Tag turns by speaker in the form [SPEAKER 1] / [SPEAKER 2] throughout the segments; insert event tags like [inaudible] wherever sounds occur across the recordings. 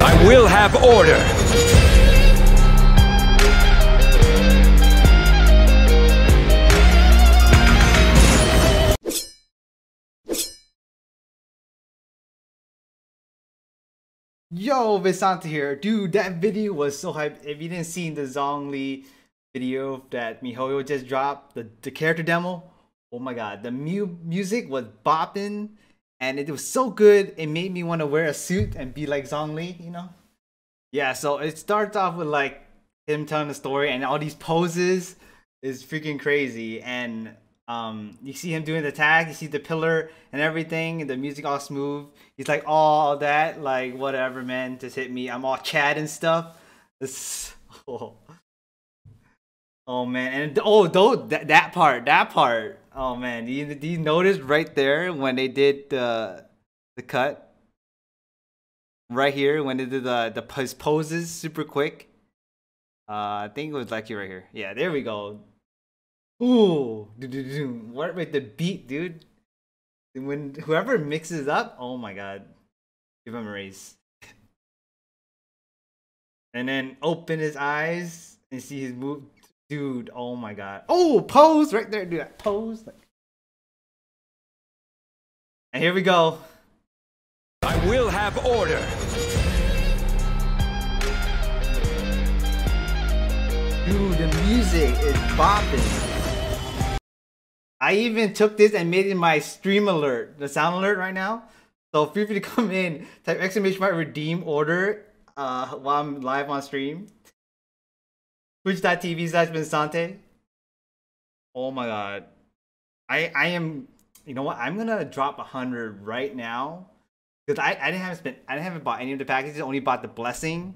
[SPEAKER 1] I will have order.
[SPEAKER 2] Yo, Vinsonte here. Dude, that video was so hype. If you didn't see the Zhongli video that MiHoYo just dropped, the, the character demo, oh my god, the mu music was bopping and it was so good, it made me want to wear a suit and be like Zhongli, you know? Yeah, so it starts off with like him telling the story and all these poses is freaking crazy. And um, you see him doing the tag, you see the pillar and everything, and the music all smooth. He's like, all that, like whatever, man, just hit me. I'm all chat and stuff. This, [laughs] oh. oh man, and oh, that that part, that part. Oh man, do you, do you notice right there when they did the the cut? Right here when they did the the poses super quick. Uh, I think it was like right here. Yeah, there we go. Ooh, what with the beat, dude? When whoever mixes up, oh my god, give him a raise. [laughs] and then open his eyes and see his move, dude. Oh my god. Oh, pose right there, dude. Pose. And here we go.
[SPEAKER 1] I will have order.
[SPEAKER 2] Dude, the music is bopping. I even took this and made it my stream alert, the sound alert right now. So feel free to come in, type exclamation mark redeem order uh, while I'm live on stream. Twitch.tv slash Vinsonte. Oh my god. I I am you know what? I'm gonna drop a hundred right now. Because I, I didn't have spent I didn't have bought any of the packages, only bought the blessing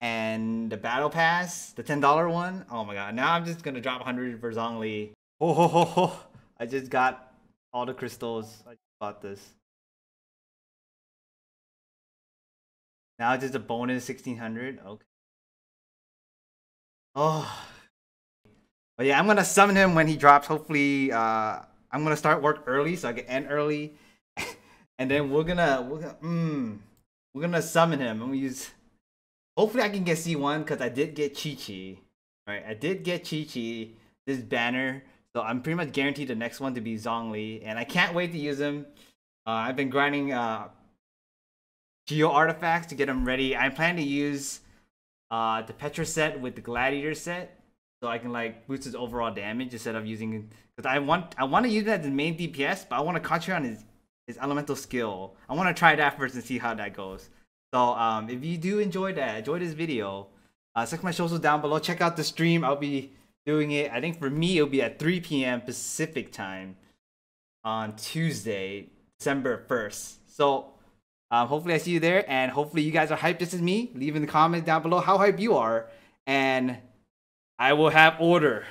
[SPEAKER 2] and the battle pass, the ten dollar one. Oh my god. Now I'm just gonna drop hundred for Zhongli. Oh, ho, ho, ho. I just got all the crystals. I bought this. Now just a bonus 1600. Okay. Oh. But yeah, I'm gonna summon him when he drops. Hopefully, uh, I'm gonna start work early so I can end early, [laughs] and then we're gonna we're gonna mm, we're gonna summon him. I'm gonna use. Hopefully, I can get C1 because I did get Qiqi. Right, I did get Qiqi. This banner. So I'm pretty much guaranteed the next one to be Zhongli, and I can't wait to use him. Uh, I've been grinding uh, Geo artifacts to get him ready. I plan to use uh, the Petra set with the Gladiator set, so I can like boost his overall damage instead of using because I want I want to use that as the main DPS, but I want to concentrate on his his elemental skill. I want to try that first and see how that goes. So um, if you do enjoy that, enjoy this video, uh, check my socials down below. Check out the stream. I'll be doing it. I think for me, it'll be at 3 p.m. Pacific time on Tuesday, December 1st. So um, hopefully I see you there, and hopefully you guys are hyped just as me. Leave in the comments down below how hyped you are, and I will have order.